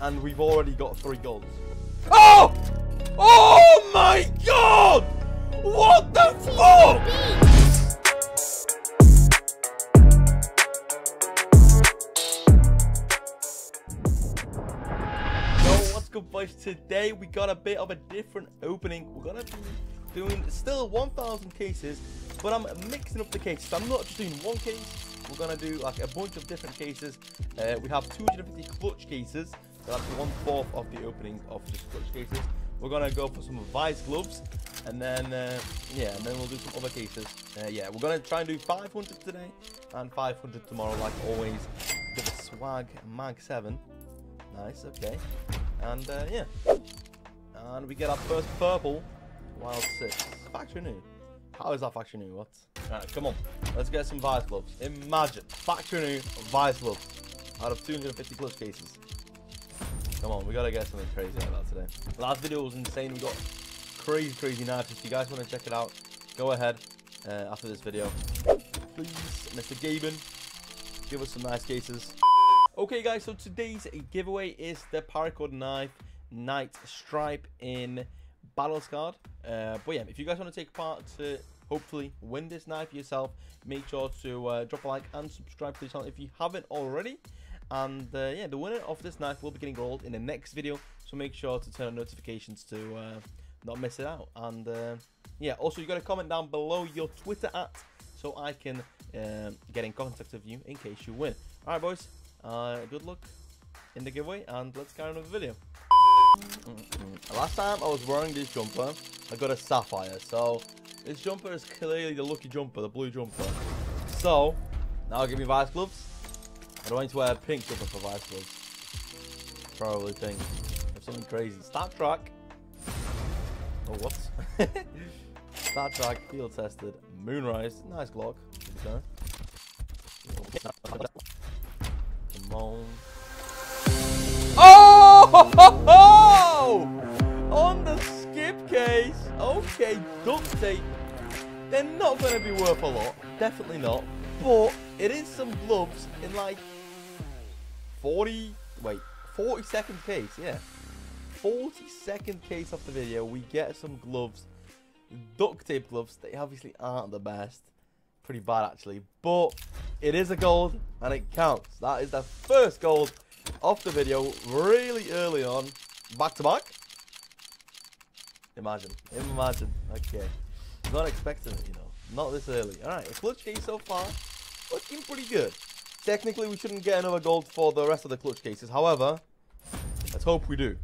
and we've already got three golds. Oh! Oh my god! What the fuck? Yo, what's good boys? Today we got a bit of a different opening. We're gonna be doing still 1,000 cases, but I'm mixing up the cases. I'm not just doing one case. We're gonna do like a bunch of different cases. Uh, we have 250 clutch cases. So that's one fourth of the opening of the clutch cases. We're gonna go for some vice gloves, and then uh, yeah, and then we'll do some other cases. Uh, yeah, we're gonna try and do 500 today and 500 tomorrow, like always. The swag mag 7. Nice, okay. And uh, yeah. And we get our first purple. Wild 6. Factory new. How is that factory new? What? Alright, come on. Let's get some Vice gloves. Imagine. Factory new Vice gloves. Out of 250 clutch cases. Come on, we gotta get something crazy that today. Last video was insane. We got crazy, crazy knives. If you guys want to check it out, go ahead uh, after this video. Please, Mr. Gaben, give us some nice cases. Okay, guys, so today's giveaway is the Paracord Knife Night Stripe in Battle Scarred. Uh, but yeah, if you guys want to take part to hopefully win this knife yourself, make sure to uh, drop a like and subscribe to the channel if you haven't already. And uh, yeah, the winner of this knife will be getting gold in the next video, so make sure to turn on notifications to uh, not miss it out. And uh, yeah, also you got to comment down below your Twitter at so I can um, get in contact with you in case you win. All right, boys. Uh, good luck in the giveaway, and let's carry on with the video. Last time I was wearing this jumper, I got a sapphire. So this jumper is clearly the lucky jumper, the blue jumper. So now give me vice gloves. I don't want to wear pink jumper for vice. Probably pink. Or something crazy. StatTrak. Oh, what? StatTrak, field tested, Moonrise, nice Glock. Come on. Oh! Ho, ho, ho! On the skip case. Okay, duct tape. They're not going to be worth a lot. Definitely not. But it is some gloves in like 40. Wait, 40 second case. Yeah. 40 second case of the video. We get some gloves. Duct tape gloves. They obviously aren't the best. Pretty bad actually. But it is a gold and it counts. That is the first gold of the video really early on. Back to back. Imagine. Imagine. Okay. Not expecting it, you know. Not this early. Alright, a clutch case so far. Looking pretty good. Technically, we shouldn't get another gold for the rest of the clutch cases. However, let's hope we do.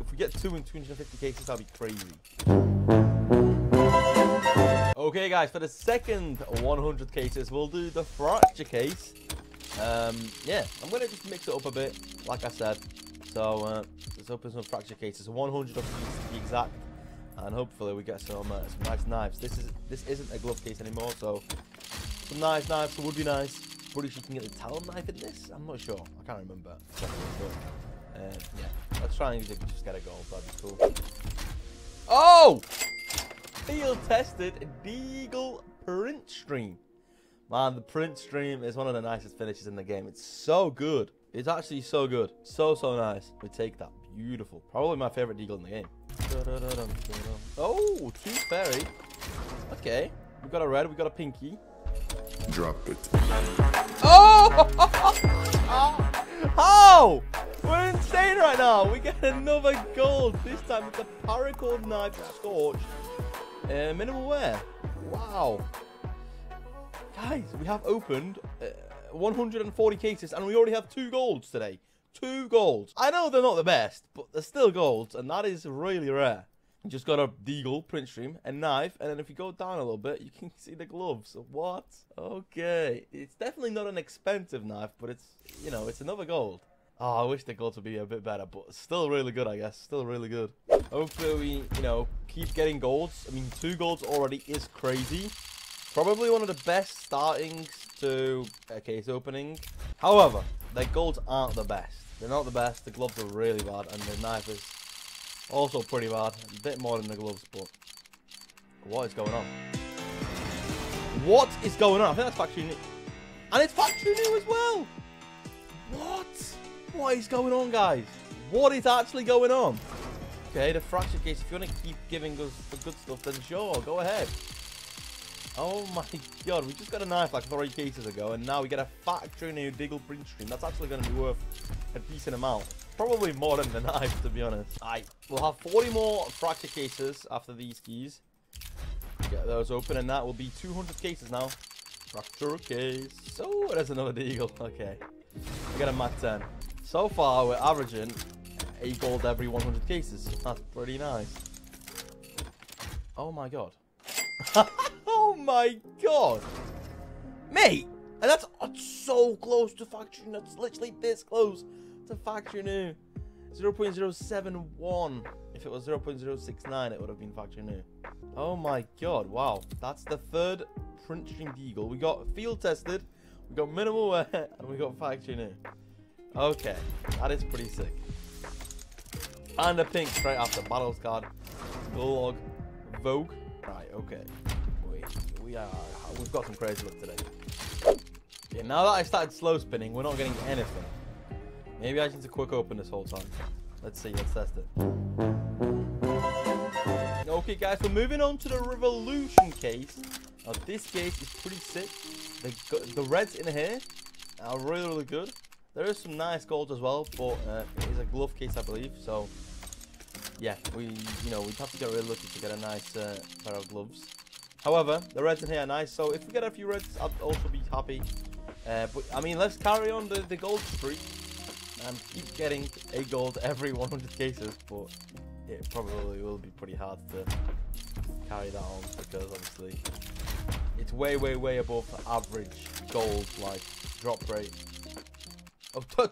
If we get two in 250 cases, that'd be crazy. Okay, guys, for the second 100 cases, we'll do the fracture case. Um, yeah, I'm going to just mix it up a bit, like I said. So, uh, let's open some fracture cases. 100 of these to be exact. And hopefully we get some, uh, some nice knives. This is this isn't a glove case anymore, so some nice knives would be nice. Pretty she can get the talon knife in this. I'm not sure. I can't remember. But, uh, yeah, let's try and just get a gold. That'd be cool. Oh! Field tested Deagle print stream. Man, the print stream is one of the nicest finishes in the game. It's so good. It's actually so good. So, so nice. We take that. Beautiful. Probably my favorite Deagle in the game. Oh, two fairy. Okay. We got a red, we got a pinky. Drop it. Oh! How? We're insane right now. We get another gold. This time with the paracord knife scorched. Uh, minimal wear. Wow. Guys, we have opened uh, 140 cases and we already have two golds today. Two golds. I know they're not the best, but they're still golds and that is really rare. Just got a deagle print stream, a knife, and then if you go down a little bit, you can see the gloves. What? Okay. It's definitely not an expensive knife, but it's, you know, it's another gold. Oh, I wish the golds would be a bit better, but still really good, I guess. Still really good. Hopefully we, you know, keep getting golds. I mean, two golds already is crazy. Probably one of the best startings to a case opening. However, the golds aren't the best. They're not the best. The gloves are really bad, and the knife is also pretty bad. A bit more than the gloves, but what is going on? What is going on? I think that's factory new. And it's factory new as well! What? What is going on, guys? What is actually going on? Okay, the fracture case. If you want to keep giving us the good stuff, then sure, go ahead. Oh my god, we just got a knife like three cases ago, and now we get a factory new Deagle print stream. That's actually going to be worth a decent amount. Probably more than the knife, to be honest. Alright, we'll have 40 more fracture cases after these keys. Get those open, and that will be 200 cases now. Fracture case. So, there's another Deagle. Okay. We got a MAC 10. So far, we're averaging a gold every 100 cases. That's pretty nice. Oh my god. oh my god. Mate, and that's so close to factory. That's literally this close to factory new. 0.071. If it was 0.069, it would have been factory new. Oh my god, wow. That's the third print string deagle. We got field tested, we got minimal wear, and we got factory new. Okay, that is pretty sick. And a pink straight after. Battle card, Glock, Vogue. Right, okay. Wait, we are, we've got some crazy luck today. Okay, now that I started slow spinning, we're not getting anything. Maybe I need to quick open this whole time. Let's see, let's test it. Okay, guys, we're moving on to the Revolution case. Now, this case is pretty sick. The, the reds in here are really, really good. There is some nice gold as well, but uh, it is a glove case, I believe. So, yeah, we, you know, we'd have to get really lucky to get a nice uh, pair of gloves. However, the reds in here are nice, so if we get a few reds, I'd also be happy. Uh, but, I mean, let's carry on the, the gold streak and keep getting a gold every 100 cases, but it probably will be pretty hard to carry that on because obviously it's way, way, way above average gold, like, drop rate. Oh,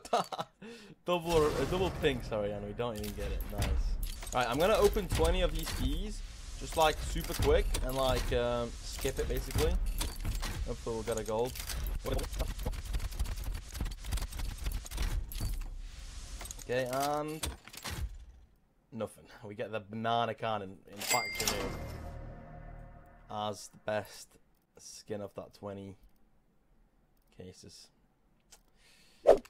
double, a double pink, sorry, and we don't even get it. Nice. Alright, I'm going to open 20 of these keys, just like super quick, and like um, skip it basically. Hopefully we'll get a gold. Okay, and nothing. We get the banana can in, in fact as the best skin of that 20 cases.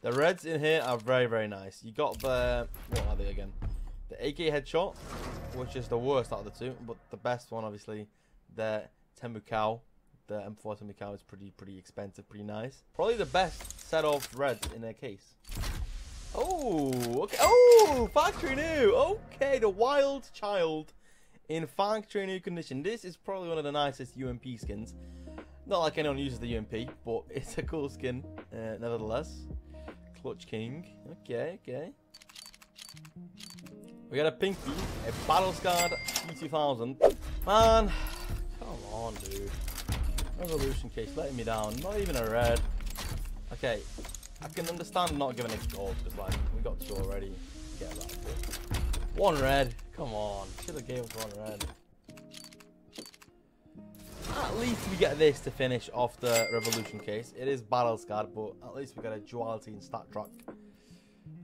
The reds in here are very, very nice. You got the, what are they again? The AK headshot, which is the worst out of the two, but the best one, obviously, the Temukau. The M4 Temukau is pretty, pretty expensive, pretty nice. Probably the best set of reds in their case. Oh, okay. Oh, factory new. Okay, the wild child in factory new condition. This is probably one of the nicest UMP skins. Not like anyone uses the UMP, but it's a cool skin, uh, nevertheless. Clutch King. Okay, okay. We got a Pinky, a Battle Scarred T2000. Man, come on, dude. Revolution case letting me down. Not even a red. Okay, I can understand not giving it gold because like we got two already. Get that. One red. Come on. Should have gave us one red. At least we get this to finish off the Revolution case. It is battle scarred, but at least we got a duality and stat track.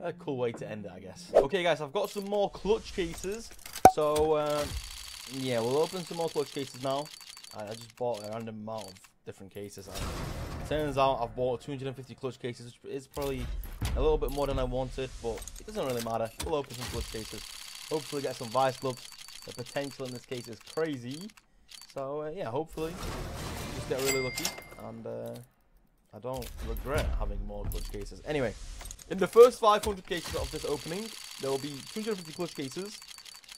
A cool way to end it, I guess. Okay, guys, I've got some more clutch cases. So, um, yeah, we'll open some more clutch cases now. I, I just bought a random amount of different cases. Turns out I've bought 250 clutch cases, which is probably a little bit more than I wanted, but it doesn't really matter. We'll open some clutch cases. Hopefully get some vice gloves. The potential in this case is crazy. So, uh, yeah, hopefully just get really lucky. And uh, I don't regret having more clutch cases. Anyway, in the first 500 cases of this opening, there will be 250 clutch cases,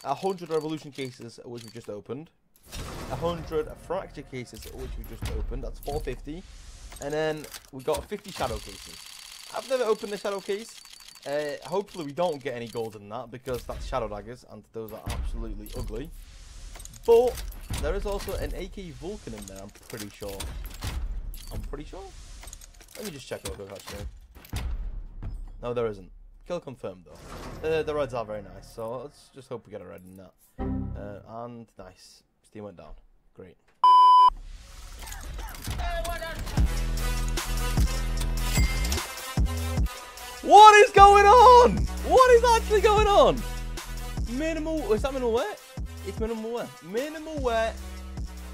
100 revolution cases, which we just opened, 100 fracture cases, which we just opened. That's 450. And then we got 50 shadow cases. I've never opened the shadow case. Uh, hopefully we don't get any gold in that because that's shadow daggers and those are absolutely ugly. But there is also an AK Vulcan in there, I'm pretty sure. I'm pretty sure. Let me just check real quick actually. No, there isn't. Kill confirmed though. Uh, the reds are very nice, so let's just hope we get a red in that. Uh, and nice. Steam went down. Great. What is going on? What is actually going on? Minimal, is that minimal wear? It's minimal wear. Minimal wear,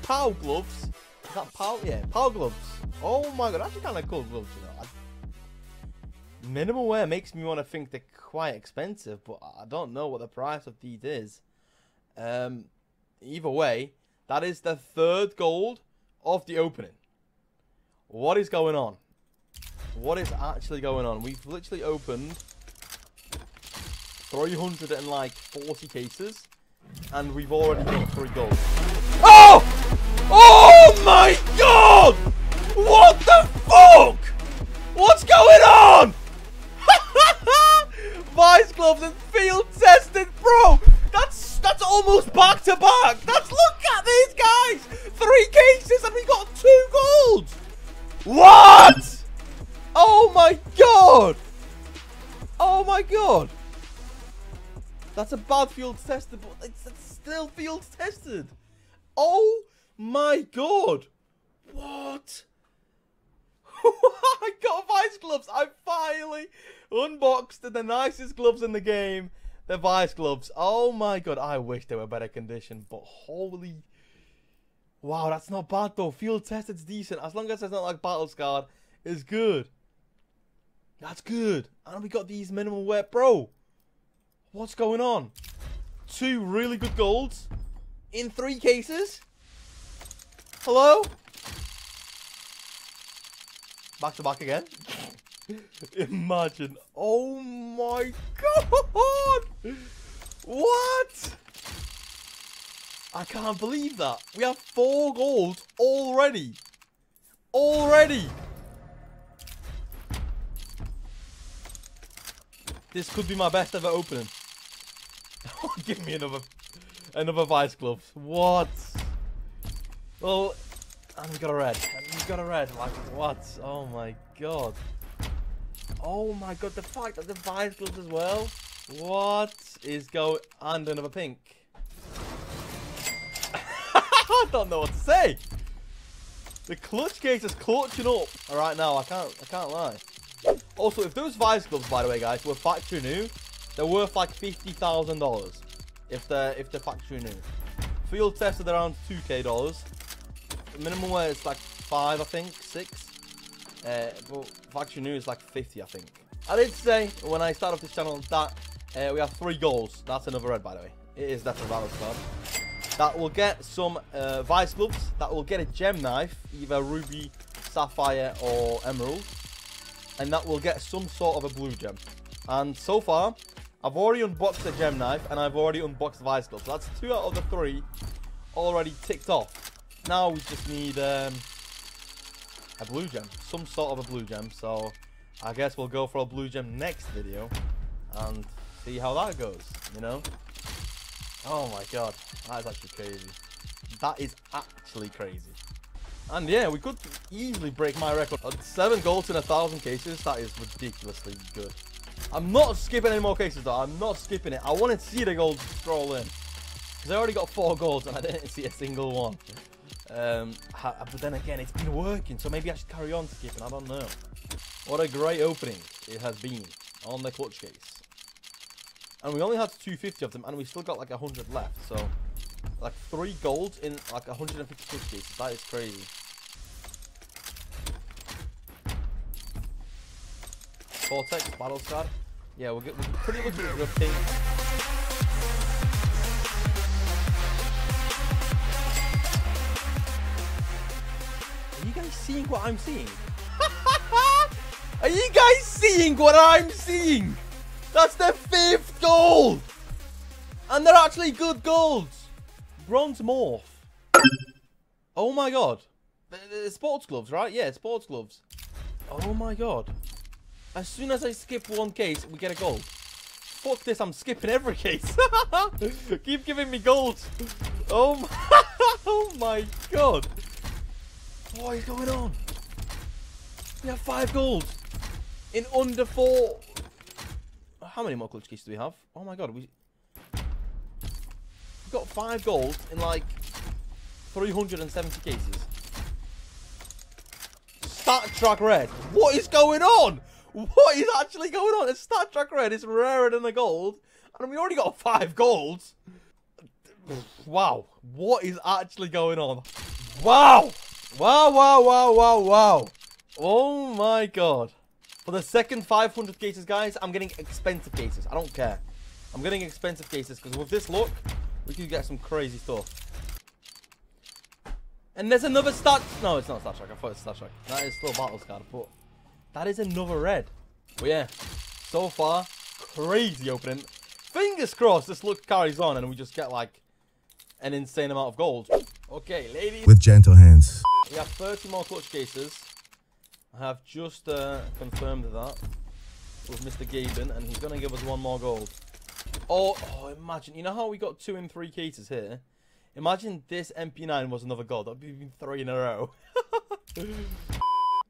pow gloves. Is that pow? Yeah, pow gloves. Oh my god, actually kind of cool gloves, you know. Minimal wear makes me want to think they're quite expensive, but I don't know what the price of these is. Um, either way, that is the third gold of the opening. What is going on? What is actually going on? We've literally opened 340 cases, and we've already got three gold. Oh! Oh my god! What the fuck? What's going on? Vice gloves and field tested, bro. That's that's almost back to back. That's look at these guys. Three cases and we got two golds. What? Oh my god. Oh my god. That's a bad field tested, but it's, it's still field tested. Oh my god. What? I got Vice gloves. I finally unboxed the nicest gloves in the game. The Vice gloves. Oh my god. I wish they were better condition, but holy. Wow, that's not bad though. Field tested's decent. As long as it's not like Battle Scarred, it's good. That's good. And we got these minimal wear. Bro, what's going on? Two really good golds in three cases. Hello? Back to back again. Imagine. Oh my god! What? I can't believe that. We have four goals already. Already. This could be my best ever opening. Give me another another vice gloves. What? Well, and we got a red. And we got a red. Like, what? Oh my god. Oh my god, the fact that the vice gloves as well. What is going... And another pink. I don't know what to say. The clutch case is clutching up right now. I can't, I can't lie. Also, if those vice gloves, by the way, guys, were factory new, they're worth like fifty thousand dollars. If they're if they're factory new. Field tested around two k dollars. Minimum wear is like five, I think, six. Uh, but factory new is like fifty, I think. I did say when I started this channel that uh, we have three goals. That's another red, by the way. It is definitely battle squad. That will get some uh, vice gloves. That will get a gem knife, either ruby, sapphire, or emerald and that will get some sort of a blue gem. And so far, I've already unboxed the gem knife and I've already unboxed vice glove. So that's two out of the three already ticked off. Now we just need um, a blue gem, some sort of a blue gem. So I guess we'll go for a blue gem next video and see how that goes, you know? Oh my god, that is actually crazy. That is actually crazy. And yeah, we could easily break my record. Seven golds in a thousand cases, that is ridiculously good. I'm not skipping any more cases though, I'm not skipping it. I want to see the gold scroll in. Because I already got four golds and I didn't see a single one. Um, but then again, it's been working, so maybe I should carry on skipping, I don't know. What a great opening it has been on the clutch case. And we only had 250 of them, and we still got like 100 left, so... Like, three golds in like 150 clutch cases, that is crazy. Vortex, Battle Scar. Yeah, we're, we're pretty much a pink. Are you guys seeing what I'm seeing? Are you guys seeing what I'm seeing? That's the fifth gold! And they're actually good golds. Bronze morph. Oh my god. Sports gloves, right? Yeah, sports gloves. Oh my god. As soon as I skip one case, we get a gold. Fuck this, I'm skipping every case. Keep giving me gold. Oh my, oh my god. What is going on? We have five gold in under four. How many more clutch cases do we have? Oh my god, we we got five gold in like 370 cases. Stat track red. What is going on? What is actually going on? A StatTrak red is rarer than the gold, and we already got five golds. Wow. What is actually going on? Wow. Wow, wow, wow, wow, wow. Oh my god. For the second 500 cases, guys, I'm getting expensive cases. I don't care. I'm getting expensive cases because with this look, we can get some crazy stuff. And there's another stat. No, it's not StatTrak. I thought it's StatTrak. That is still Battles card, but that is another red. But yeah, so far, crazy opening. Fingers crossed this look carries on and we just get like an insane amount of gold. Okay, ladies. With gentle hands. We have 30 more clutch cases. I have just uh, confirmed that with Mr. Gaben, and he's going to give us one more gold. Oh, oh, imagine. You know how we got two in three cases here? Imagine this MP9 was another gold. That would be three in a row.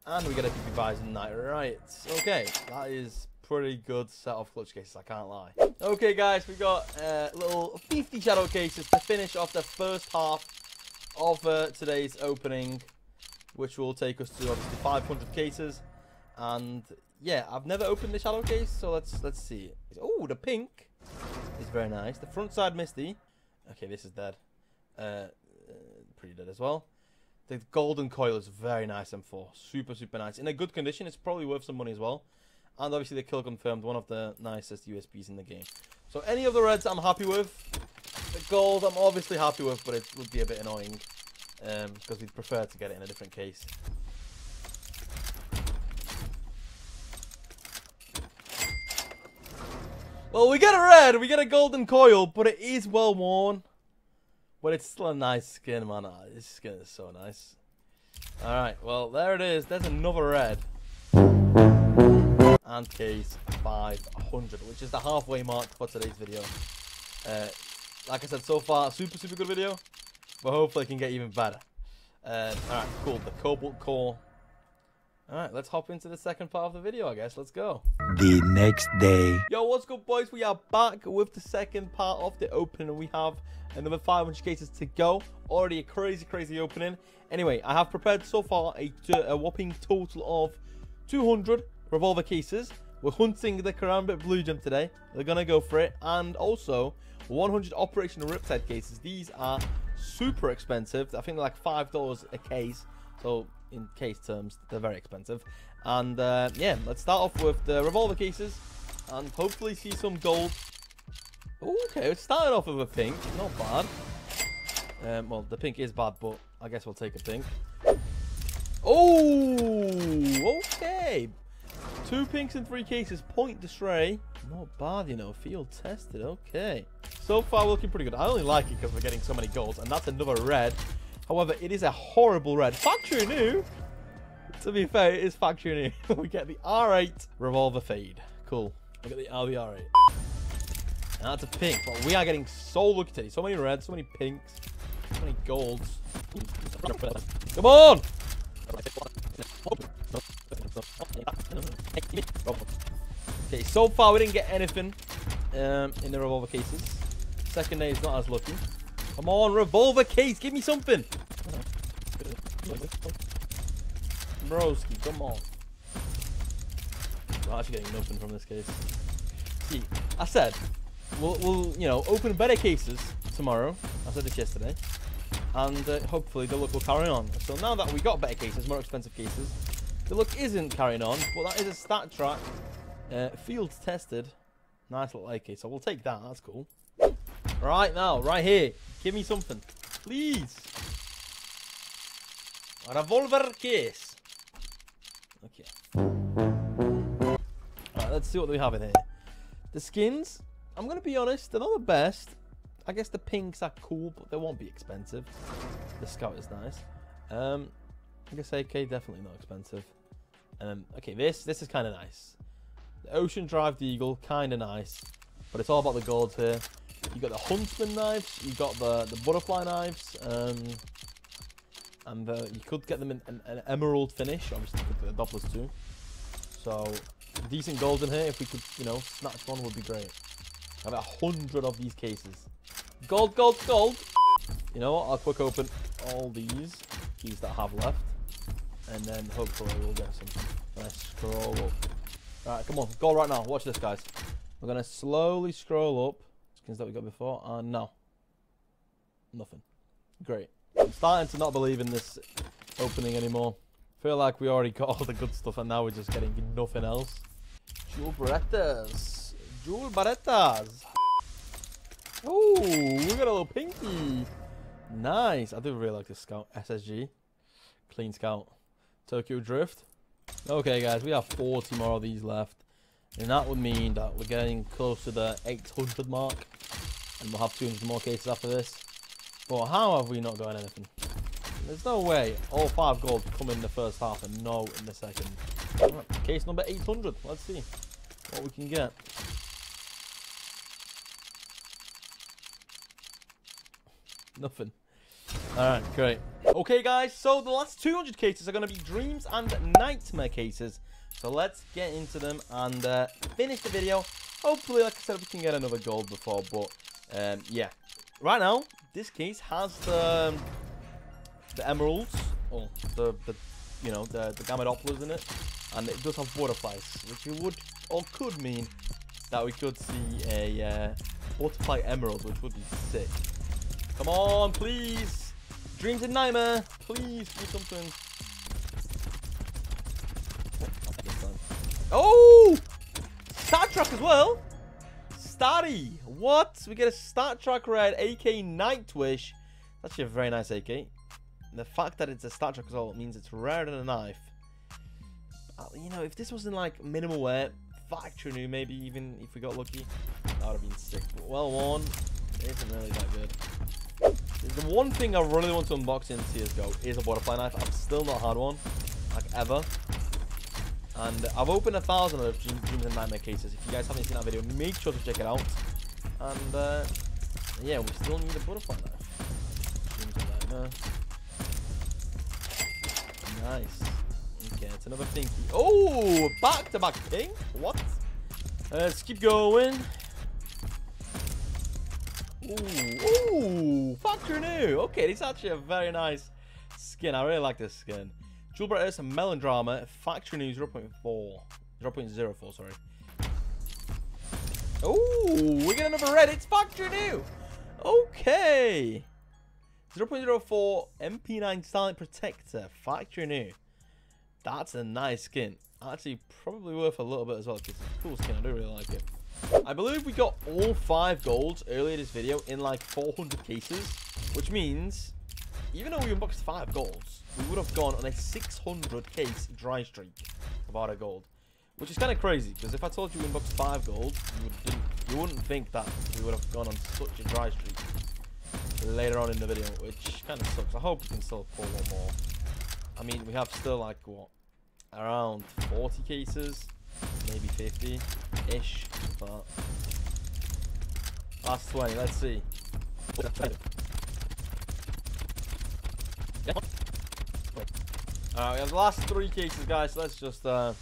and we get a PP Bison Knight. Right. Okay. That is pretty good set of clutch cases. I can't lie. Okay, guys. we've got uh, little 50 shadow cases to finish off the first half of uh, today's opening which will take us to obviously 500 cases. And yeah, I've never opened the shadow case, so let's let's see. Oh, the pink is very nice. The front side misty. Okay, this is dead. Uh, uh, pretty dead as well. The golden coil is very nice M4. Super, super nice. In a good condition, it's probably worth some money as well. And obviously the kill confirmed, one of the nicest USPs in the game. So any of the reds I'm happy with. The gold I'm obviously happy with, but it would be a bit annoying because um, we'd prefer to get it in a different case. Well, we get a red, we get a golden coil, but it is well worn. But it's still a nice skin, man. Oh, this skin is so nice. Alright, well, there it is. There's another red. And case 500, which is the halfway mark for today's video. Uh, like I said, so far, super, super good video. But hopefully it can get even better. Um, Alright, cool. The Cobalt Core. Alright, let's hop into the second part of the video, I guess. Let's go. The next day. Yo, what's good, boys? We are back with the second part of the opening. We have another 500 cases to go. Already a crazy, crazy opening. Anyway, I have prepared so far a, a whopping total of 200 revolver cases. We're hunting the Karambit Blue Gem today. We're going to go for it. And also, 100 Operation Riptide cases. These are super expensive. I think they're like five dollars a case. So in case terms, they're very expensive. And uh, yeah, let's start off with the revolver cases and hopefully see some gold. Okay, it's started off with a pink, not bad. Um, well, the pink is bad, but I guess we'll take a pink. Oh, okay. Two pinks and three cases. Point to stray. Not bad, you know. Field tested. Okay. So far, looking pretty good. I only like it because we're getting so many golds. And that's another red. However, it is a horrible red. Factory new. To be fair, it is factory new. we get the R8 revolver fade. Cool. Look at the RVR8. And that's a pink. But we are getting so lucky today. So many reds, so many pinks, so many golds. Come on! Okay, so far we didn't get anything um, in the revolver cases. Second day is not as lucky. Come on, revolver case, give me something. Broski, come on. We're actually getting nothing from this case. See, I said we'll, we'll you know open better cases tomorrow. I said this yesterday, and uh, hopefully the luck will carry on. So now that we got better cases, more expensive cases, the look isn't carrying on, but that is a StatTrak. Uh, fields tested. Nice little AK, so we'll take that. That's cool. Right now, right here. Give me something. Please. A revolver case. Okay. Alright, let's see what we have in here. The skins, I'm going to be honest, they're not the best. I guess the pinks are cool, but they won't be expensive. The scout is nice. Um, I guess AK definitely not expensive. Um, okay, this this is kind of nice. The Ocean Drive the Eagle, kind of nice, but it's all about the golds here. You got the Huntsman knives, you got the the butterfly knives, um, and the, you could get them in an, an emerald finish. Obviously, you could get the Dopplers too. So decent gold in here. If we could, you know, snatch one would be great. I have a hundred of these cases. Gold, gold, gold. You know what? I'll quick open all these keys that I have left and then hopefully we'll get some. Let's scroll up. Alright, come on, go right now. Watch this, guys. We're gonna slowly scroll up. Skins that we got before, and no. Nothing. Great. I'm starting to not believe in this opening anymore. Feel like we already got all the good stuff and now we're just getting nothing else. Jewel. Dual Berettas. Oh, we got a little pinky. Nice. I do really like this scout. SSG. Clean scout. Tokyo Drift. Okay, guys, we have 40 more of these left. And that would mean that we're getting close to the 800 mark. And we'll have 200 more cases after this. But how have we not got anything? There's no way all five gold come in the first half and no in the second. Right, case number 800. Let's see what we can get. Nothing. Alright, great. Okay, guys, so the last 200 cases are going to be Dreams and Nightmare cases. So let's get into them and uh, finish the video. Hopefully, like I said, we can get another gold before, but um, yeah. Right now, this case has the, the emeralds, or the, the you know, the, the Gamma Dopplers in it, and it does have butterflies, which would, or could mean that we could see a uh, butterfly emerald, which would be sick. Come on, please. Dreams and Nightmare. Please do something. Oh! StatTrak as well. Starry. What? We get a StatTrak Red AK Nightwish. That's actually a very nice AK. The fact that it's a Star Trek as well means it's rarer than a knife. Uh, you know, if this wasn't like minimal wear, factory new, maybe even if we got lucky, that would have been sick. But well worn, it isn't really that good. The one thing I really want to unbox in CSGO is a butterfly knife. I've still not had one, like ever. And I've opened a thousand of Dreams and Nightmare cases. If you guys haven't seen that video, make sure to check it out. And uh, yeah, we still need a butterfly knife. Nice. Okay, it's another pinky. Oh, back to back pink. What? Uh, let's keep going. Ooh, ooh, factory new. Okay, this is actually a very nice skin. I really like this skin. Dual Berettas and Melondrama, factory new 0 0.4. 0 0.04, sorry. Oh, we get another red. It's factory new. Okay. 0.04 MP9 Silent Protector, factory new. That's a nice skin. Actually, probably worth a little bit as well, it's a cool skin. I do really like it. I believe we got all five golds earlier this video in like 400 cases, which means even though we unboxed five golds, we would have gone on a 600 case dry streak of a gold, which is kind of crazy because if I told you we unboxed five golds, you, would, you wouldn't think that we would have gone on such a dry streak later on in the video, which kind of sucks. I hope we can still pull one more. I mean, we have still like what around 40 cases maybe 50 ish but last 20 let's see Alright, we have the last three cases, guys. let's just uh,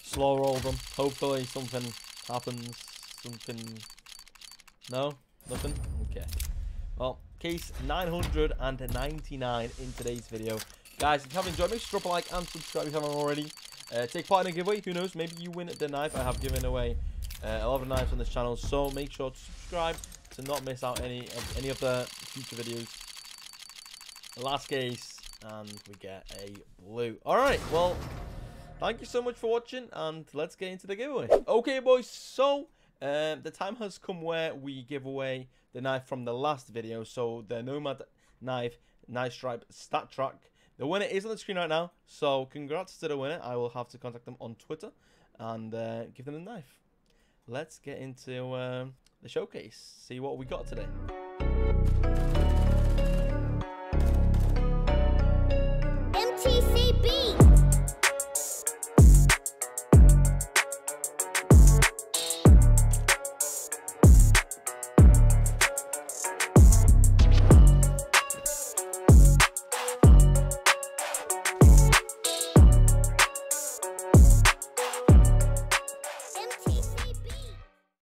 slow roll them. Hopefully something happens. Something... No? Nothing? Okay. Well, case 999 in today's video. Guys, if you have enjoyed, make sure to drop a like and subscribe if you haven't already. Uh, take part in a giveaway. Who knows? Maybe you win the knife. I have given away uh, a lot of knives on this channel, so make sure to subscribe to not miss out any of, any of the future videos. Last case, and we get a blue. All right. Well, thank you so much for watching, and let's get into the giveaway. Okay, boys. So um, the time has come where we give away the knife from the last video. So the Nomad knife, knife stripe StatTrak the winner is on the screen right now, so congrats to the winner. I will have to contact them on Twitter and uh, give them a knife. Let's get into um, the showcase, see what we got today.